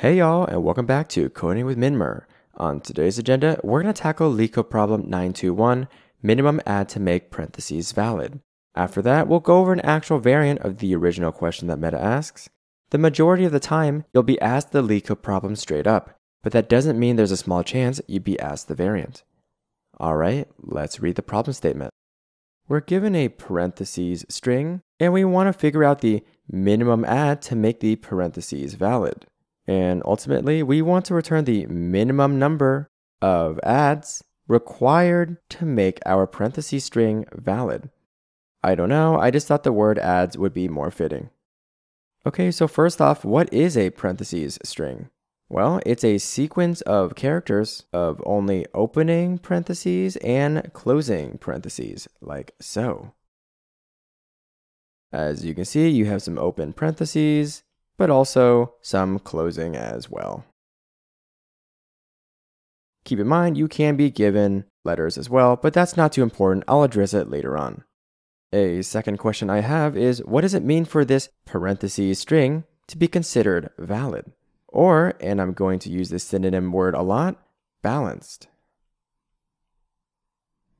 Hey y'all, and welcome back to Coding with Minmer. On today's agenda, we're going to tackle LeetCode problem 921, minimum add to make parentheses valid. After that, we'll go over an actual variant of the original question that Meta asks. The majority of the time, you'll be asked the LeetCode problem straight up, but that doesn't mean there's a small chance you'd be asked the variant. Alright, let's read the problem statement. We're given a parentheses string, and we want to figure out the minimum add to make the parentheses valid. And ultimately, we want to return the minimum number of ads required to make our parentheses string valid. I don't know, I just thought the word ads would be more fitting. Okay, so first off, what is a parentheses string? Well, it's a sequence of characters of only opening parentheses and closing parentheses, like so. As you can see, you have some open parentheses, but also some closing as well. Keep in mind, you can be given letters as well, but that's not too important. I'll address it later on. A second question I have is what does it mean for this parentheses string to be considered valid? Or, and I'm going to use this synonym word a lot, balanced.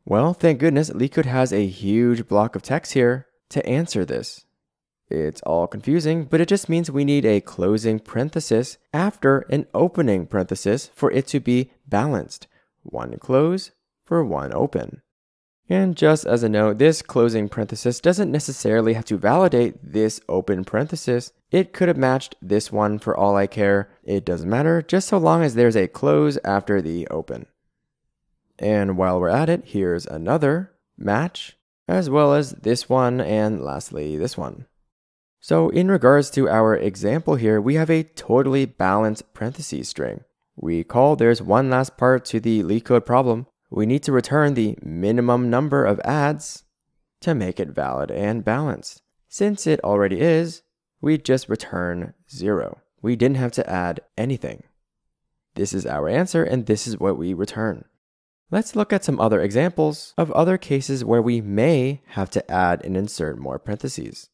Well, thank goodness LeetCode has a huge block of text here to answer this. It's all confusing, but it just means we need a closing parenthesis after an opening parenthesis for it to be balanced. One close for one open. And just as a note, this closing parenthesis doesn't necessarily have to validate this open parenthesis. It could have matched this one for all I care. It doesn't matter, just so long as there's a close after the open. And while we're at it, here's another match, as well as this one, and lastly, this one. So in regards to our example here, we have a totally balanced parentheses string. Recall there's one last part to the LeetCode problem, we need to return the minimum number of adds to make it valid and balanced. Since it already is, we just return zero. We didn't have to add anything. This is our answer and this is what we return. Let's look at some other examples of other cases where we may have to add and insert more parentheses.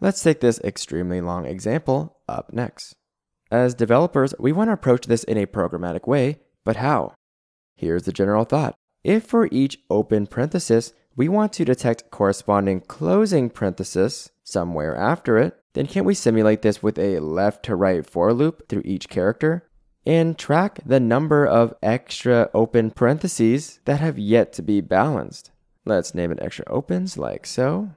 Let's take this extremely long example up next. As developers, we want to approach this in a programmatic way, but how? Here's the general thought. If for each open parenthesis, we want to detect corresponding closing parenthesis somewhere after it, then can't we simulate this with a left to right for loop through each character and track the number of extra open parentheses that have yet to be balanced? Let's name it extra opens like so.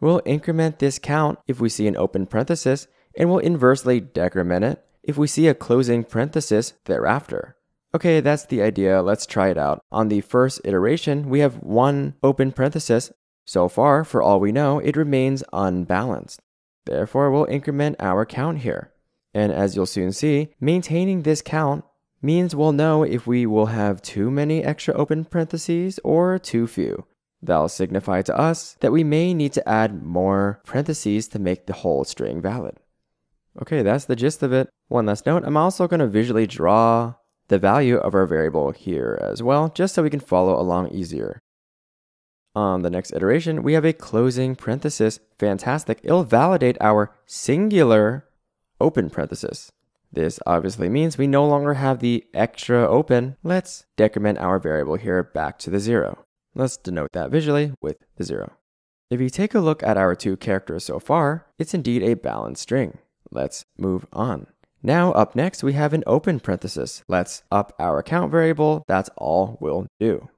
We'll increment this count if we see an open parenthesis, and we'll inversely decrement it if we see a closing parenthesis thereafter. Okay, that's the idea. Let's try it out. On the first iteration, we have one open parenthesis. So far, for all we know, it remains unbalanced. Therefore, we'll increment our count here. And as you'll soon see, maintaining this count means we'll know if we will have too many extra open parentheses or too few. That'll signify to us that we may need to add more parentheses to make the whole string valid. Okay, that's the gist of it. One last note, I'm also going to visually draw the value of our variable here as well, just so we can follow along easier. On the next iteration, we have a closing parenthesis. Fantastic. It'll validate our singular open parenthesis. This obviously means we no longer have the extra open. Let's decrement our variable here back to the zero. Let's denote that visually with the zero. If you take a look at our two characters so far, it's indeed a balanced string. Let's move on. Now up next, we have an open parenthesis. Let's up our count variable. That's all we'll do.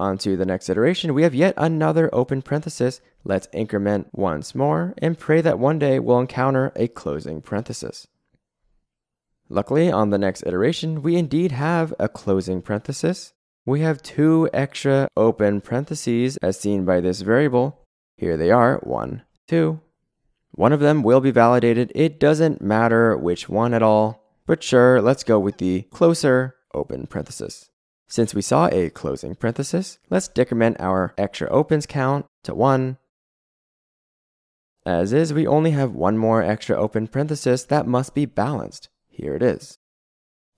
On to the next iteration, we have yet another open parenthesis. Let's increment once more and pray that one day we'll encounter a closing parenthesis. Luckily, on the next iteration, we indeed have a closing parenthesis. We have two extra open parentheses as seen by this variable. Here they are, one, two, one of them will be validated. It doesn't matter which one at all. But sure, let's go with the closer open parenthesis. Since we saw a closing parenthesis, let's decrement our extra opens count to 1. As is, we only have one more extra open parenthesis that must be balanced. Here it is.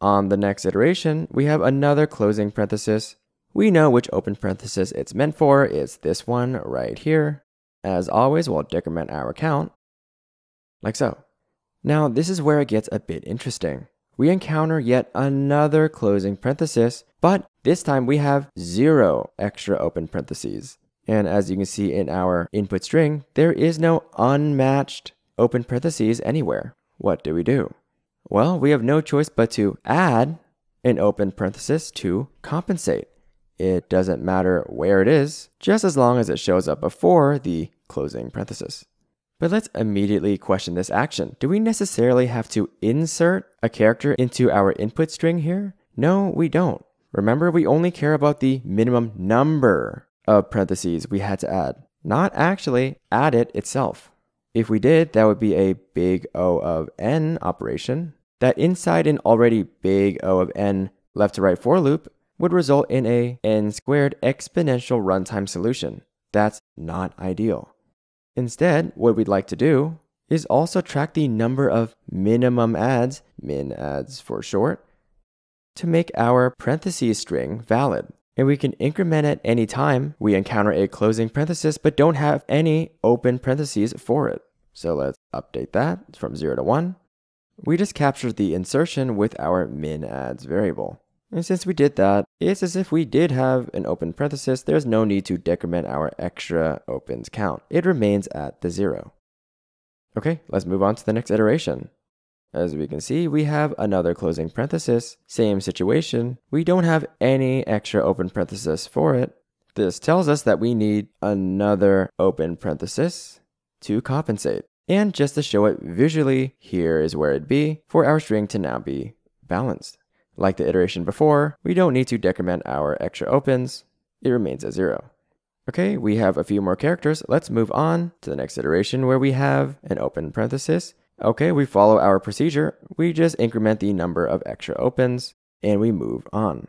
On the next iteration, we have another closing parenthesis. We know which open parenthesis it's meant for. It's this one right here. As always, we'll decrement our count like so. Now, this is where it gets a bit interesting. We encounter yet another closing parenthesis, but this time we have zero extra open parentheses. And as you can see in our input string, there is no unmatched open parentheses anywhere. What do we do? Well, we have no choice but to add an open parenthesis to compensate. It doesn't matter where it is, just as long as it shows up before the closing parenthesis. But let's immediately question this action. Do we necessarily have to insert a character into our input string here? No, we don't. Remember, we only care about the minimum number of parentheses we had to add, not actually add it itself. If we did, that would be a big O of n operation, that inside an already big O of n left to right for loop would result in a n squared exponential runtime solution. That's not ideal. Instead, what we'd like to do is also track the number of minimum adds, min adds for short, to make our parentheses string valid. And we can increment at any time we encounter a closing parenthesis but don't have any open parentheses for it. So let's update that from 0 to 1 we just captured the insertion with our min adds variable. And since we did that, it's as if we did have an open parenthesis, there's no need to decrement our extra opens count. It remains at the zero. Okay, let's move on to the next iteration. As we can see, we have another closing parenthesis, same situation. We don't have any extra open parenthesis for it. This tells us that we need another open parenthesis to compensate. And just to show it visually, here is where it'd be for our string to now be balanced. Like the iteration before, we don't need to decrement our extra opens. It remains at zero. Okay, we have a few more characters. Let's move on to the next iteration where we have an open parenthesis. Okay, we follow our procedure. We just increment the number of extra opens and we move on.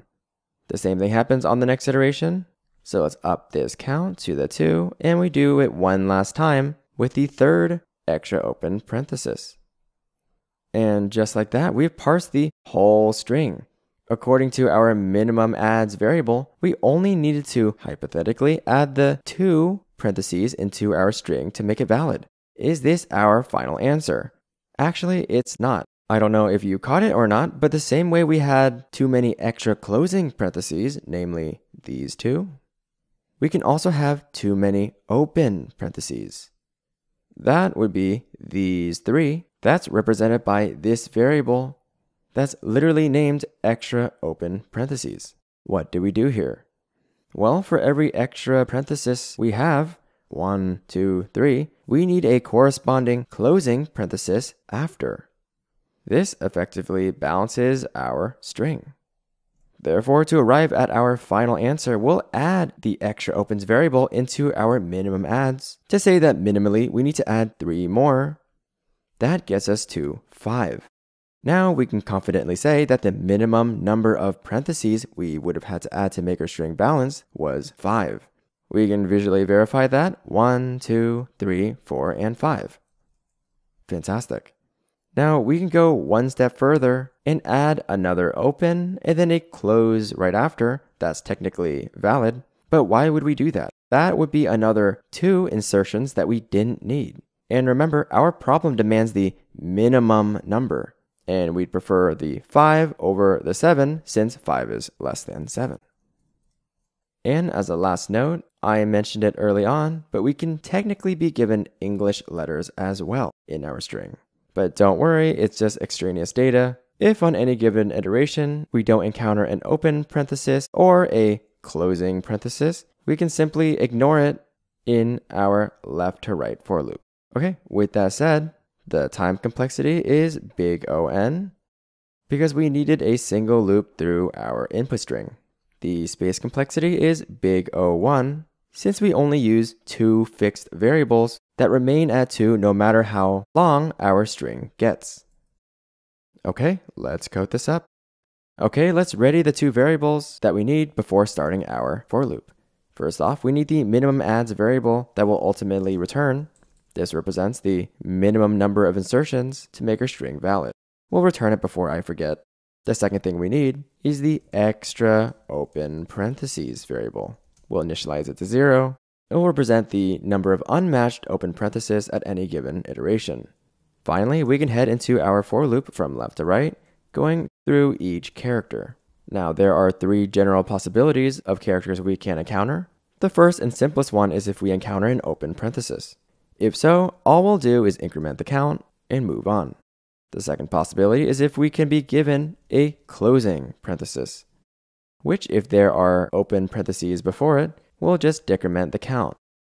The same thing happens on the next iteration. So let's up this count to the two and we do it one last time with the third extra open parenthesis. And just like that, we've parsed the whole string. According to our minimum adds variable, we only needed to hypothetically add the two parentheses into our string to make it valid. Is this our final answer? Actually, it's not. I don't know if you caught it or not, but the same way we had too many extra closing parentheses, namely these two, we can also have too many open parentheses. That would be these three. That's represented by this variable that's literally named extra open parentheses. What do we do here? Well, for every extra parenthesis we have, one, two, three, we need a corresponding closing parenthesis after. This effectively balances our string. Therefore, to arrive at our final answer, we'll add the extra opens variable into our minimum adds to say that minimally we need to add three more. That gets us to five. Now we can confidently say that the minimum number of parentheses we would have had to add to make our string balance was five. We can visually verify that one, two, three, four, and five. Fantastic. Now we can go one step further and add another open and then a close right after. That's technically valid. But why would we do that? That would be another two insertions that we didn't need. And remember, our problem demands the minimum number. And we'd prefer the 5 over the 7 since 5 is less than 7. And as a last note, I mentioned it early on, but we can technically be given English letters as well in our string. But don't worry, it's just extraneous data. If on any given iteration we don't encounter an open parenthesis or a closing parenthesis, we can simply ignore it in our left to right for loop. Okay, with that said, the time complexity is big O(n) because we needed a single loop through our input string. The space complexity is big O1 since we only use two fixed variables that remain at 2 no matter how long our string gets. Okay, let's code this up. Okay, let's ready the two variables that we need before starting our for loop. First off, we need the minimum adds variable that will ultimately return. This represents the minimum number of insertions to make our string valid. We'll return it before I forget. The second thing we need is the extra open parentheses variable. We'll initialize it to zero. It will represent the number of unmatched open parentheses at any given iteration. Finally, we can head into our for loop from left to right, going through each character. Now, there are three general possibilities of characters we can encounter. The first and simplest one is if we encounter an open parenthesis. If so, all we'll do is increment the count and move on. The second possibility is if we can be given a closing parenthesis, which if there are open parentheses before it, we'll just decrement the count.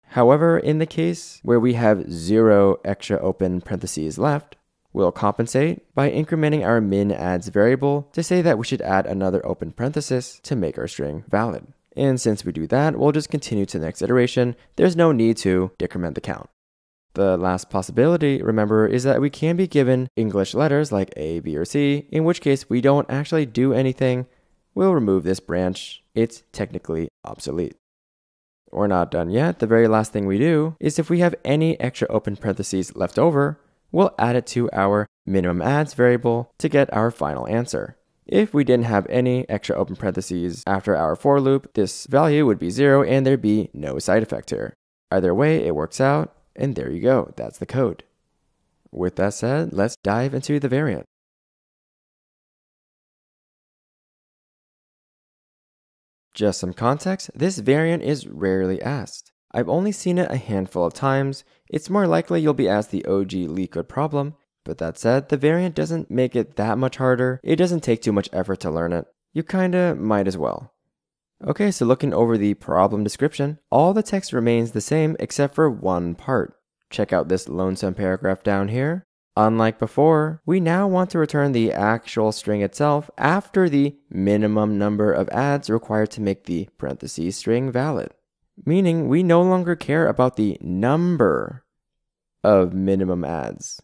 However, in the case where we have zero extra open parentheses left, we'll compensate by incrementing our min adds variable to say that we should add another open parenthesis to make our string valid. And since we do that, we'll just continue to the next iteration. There's no need to decrement the count. The last possibility, remember, is that we can be given English letters like A, B, or C, in which case we don't actually do anything. We'll remove this branch. It's technically obsolete. We're not done yet. The very last thing we do is if we have any extra open parentheses left over, we'll add it to our minimum adds variable to get our final answer. If we didn't have any extra open parentheses after our for loop, this value would be zero and there'd be no side effect here. Either way, it works out, and there you go, that's the code. With that said, let's dive into the variant. Just some context, this variant is rarely asked. I've only seen it a handful of times. It's more likely you'll be asked the OG LeetCode problem, but that said, the variant doesn't make it that much harder. It doesn't take too much effort to learn it. You kinda might as well. Okay, so looking over the problem description, all the text remains the same except for one part. Check out this lonesome paragraph down here. Unlike before, we now want to return the actual string itself after the minimum number of ads required to make the parentheses string valid. Meaning we no longer care about the number of minimum ads.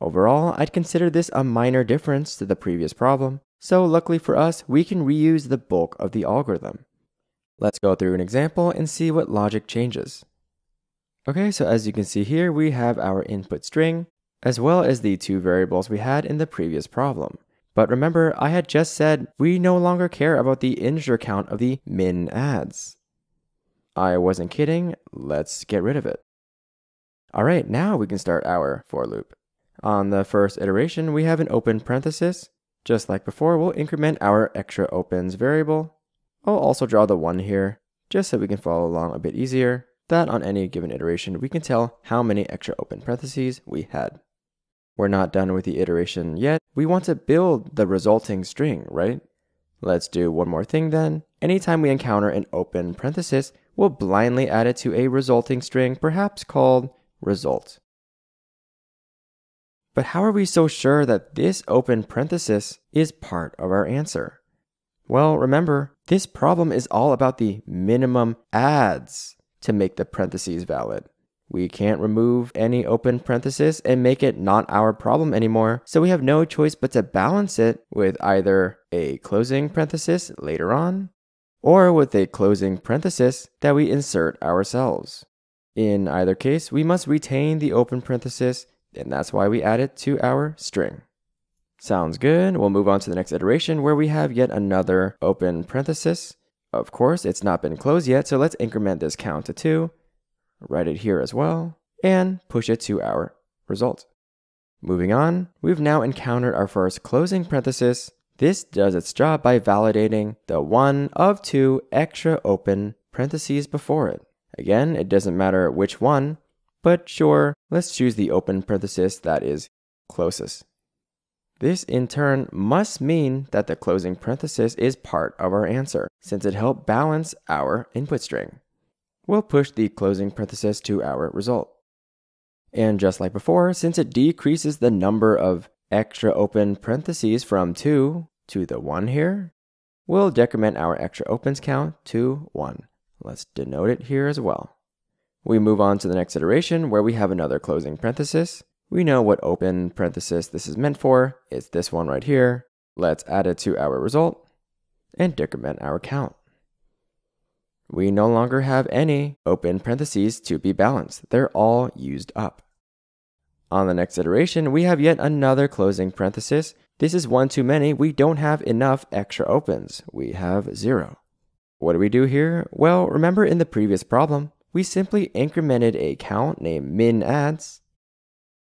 Overall, I'd consider this a minor difference to the previous problem, so luckily for us, we can reuse the bulk of the algorithm. Let's go through an example and see what logic changes. Okay, so as you can see here, we have our input string, as well as the two variables we had in the previous problem. But remember, I had just said we no longer care about the integer count of the min ads. I wasn't kidding, let's get rid of it. Alright, now we can start our for loop. On the first iteration, we have an open parenthesis. Just like before, we'll increment our extra opens variable. I'll also draw the 1 here, just so we can follow along a bit easier. That on any given iteration, we can tell how many extra open parentheses we had. We're not done with the iteration yet. We want to build the resulting string, right? Let's do one more thing then. Anytime we encounter an open parenthesis, we'll blindly add it to a resulting string, perhaps called result. But how are we so sure that this open parenthesis is part of our answer? Well, remember, this problem is all about the minimum adds to make the parentheses valid. We can't remove any open parenthesis and make it not our problem anymore, so we have no choice but to balance it with either a closing parenthesis later on, or with a closing parenthesis that we insert ourselves. In either case, we must retain the open parenthesis, and that's why we add it to our string. Sounds good. We'll move on to the next iteration where we have yet another open parenthesis. Of course, it's not been closed yet, so let's increment this count to 2 write it here as well, and push it to our result. Moving on, we've now encountered our first closing parenthesis. This does its job by validating the one of two extra open parentheses before it. Again, it doesn't matter which one, but sure, let's choose the open parenthesis that is closest. This in turn must mean that the closing parenthesis is part of our answer, since it helped balance our input string we'll push the closing parenthesis to our result. And just like before, since it decreases the number of extra open parentheses from 2 to the 1 here, we'll decrement our extra opens count to 1. Let's denote it here as well. We move on to the next iteration where we have another closing parenthesis. We know what open parenthesis this is meant for. It's this one right here. Let's add it to our result and decrement our count we no longer have any open parentheses to be balanced. They're all used up. On the next iteration, we have yet another closing parenthesis. This is one too many. We don't have enough extra opens. We have zero. What do we do here? Well, remember in the previous problem, we simply incremented a count named min adds.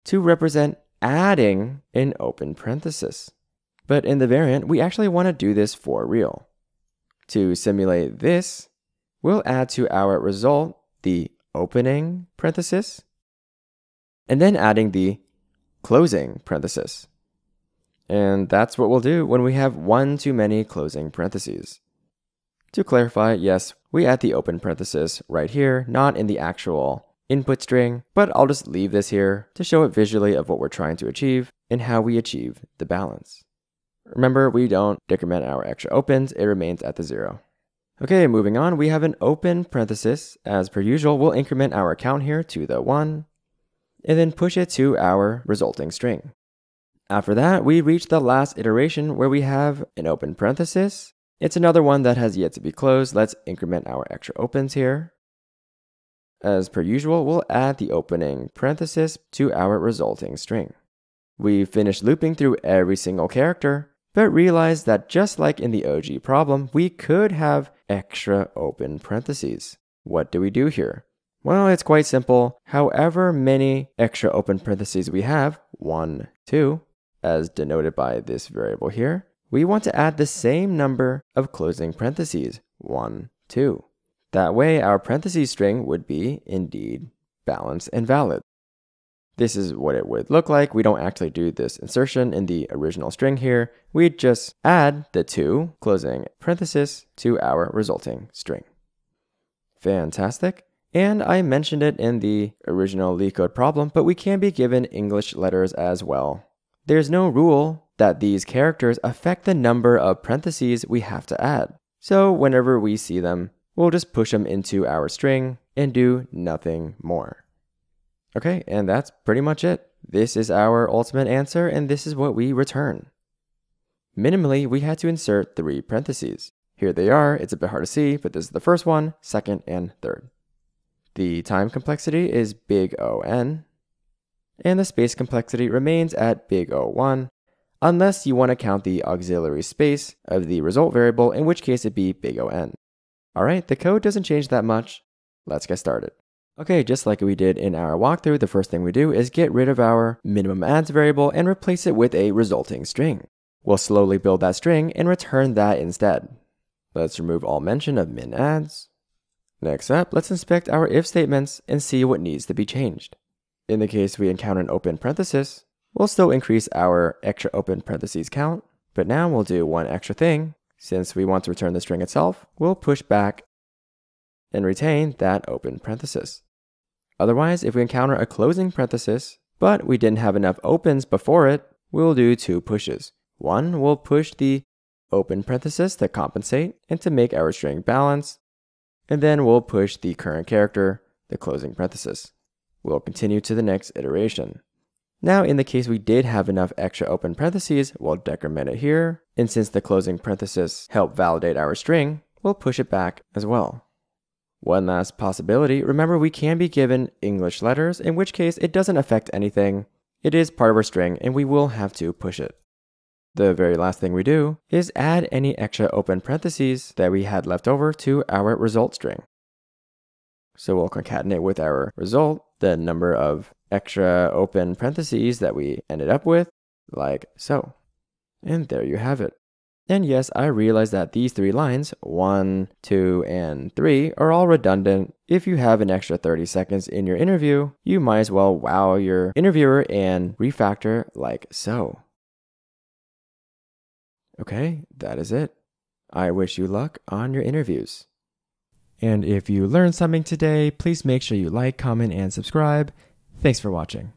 to represent adding an open parenthesis. But in the variant, we actually want to do this for real. To simulate this, we'll add to our result the opening parenthesis, and then adding the closing parenthesis. And that's what we'll do when we have one too many closing parentheses. To clarify, yes, we add the open parenthesis right here, not in the actual input string, but I'll just leave this here to show it visually of what we're trying to achieve and how we achieve the balance. Remember, we don't decrement our extra opens, it remains at the zero. Okay, moving on, we have an open parenthesis. As per usual, we'll increment our count here to the one, and then push it to our resulting string. After that, we reach the last iteration where we have an open parenthesis. It's another one that has yet to be closed. Let's increment our extra opens here. As per usual, we'll add the opening parenthesis to our resulting string. We finish looping through every single character, but realize that just like in the OG problem, we could have extra open parentheses. What do we do here? Well, it's quite simple. However many extra open parentheses we have, one, two, as denoted by this variable here, we want to add the same number of closing parentheses, 1, 2. That way, our parentheses string would be indeed balanced and valid. This is what it would look like. We don't actually do this insertion in the original string here. We just add the two closing parentheses to our resulting string. Fantastic. And I mentioned it in the original LeetCode problem, but we can be given English letters as well. There's no rule that these characters affect the number of parentheses we have to add. So whenever we see them, we'll just push them into our string and do nothing more. Okay, and that's pretty much it. This is our ultimate answer, and this is what we return. Minimally, we had to insert three parentheses. Here they are. It's a bit hard to see, but this is the first one, second, and third. The time complexity is big O-N, and the space complexity remains at big O1, unless you want to count the auxiliary space of the result variable, in which case it'd be big O(n). Alright, the code doesn't change that much. Let's get started. Okay, just like we did in our walkthrough, the first thing we do is get rid of our minimum adds variable and replace it with a resulting string. We'll slowly build that string and return that instead. Let's remove all mention of min adds. Next up, let's inspect our if statements and see what needs to be changed. In the case we encounter an open parenthesis, we'll still increase our extra open parentheses count, but now we'll do one extra thing. Since we want to return the string itself, we'll push back and retain that open parenthesis. Otherwise, if we encounter a closing parenthesis, but we didn't have enough opens before it, we'll do two pushes. One, we'll push the open parenthesis to compensate and to make our string balance, and then we'll push the current character, the closing parenthesis. We'll continue to the next iteration. Now, in the case we did have enough extra open parentheses, we'll decrement it here. And since the closing parenthesis help validate our string, we'll push it back as well. One last possibility, remember we can be given English letters, in which case it doesn't affect anything. It is part of our string and we will have to push it. The very last thing we do is add any extra open parentheses that we had left over to our result string. So we'll concatenate with our result the number of extra open parentheses that we ended up with, like so. And there you have it. And yes, I realize that these three lines, 1, 2, and 3, are all redundant. If you have an extra 30 seconds in your interview, you might as well wow your interviewer and refactor like so. Okay, that is it. I wish you luck on your interviews. And if you learned something today, please make sure you like, comment, and subscribe. Thanks for watching.